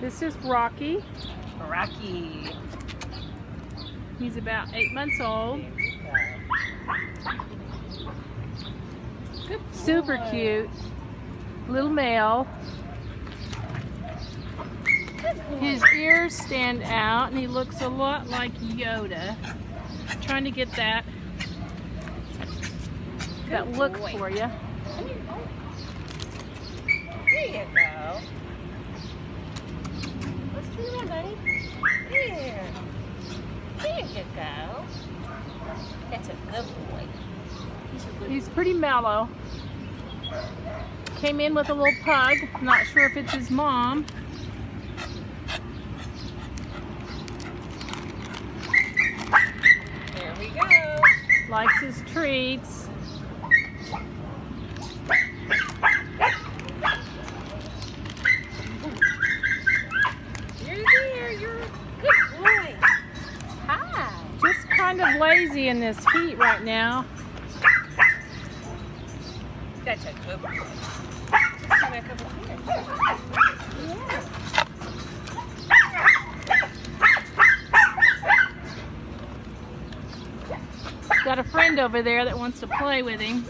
This is Rocky. Rocky. He's about eight months old. Super cute. Little male. His ears stand out and he looks a lot like Yoda. Trying to get that that look for you go. Let's turn around, buddy. There. There you go. That's a good boy. He's good He's pretty mellow. Came in with a little pug. Not sure if it's his mom. There we go. Likes his treats. You're there. You're a good boy. Hi. Just kind of lazy in this heat right now. That's a good boy. Just come back over here. Yeah. Got a friend over there that wants to play with him.